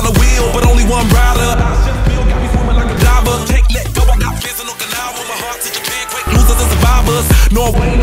dollar the wheel, but only one rider. Got me swimming like a diver. Can't let go. I got fans in Okinawa. My heart to Japan. Quick losers and survivors. Norway.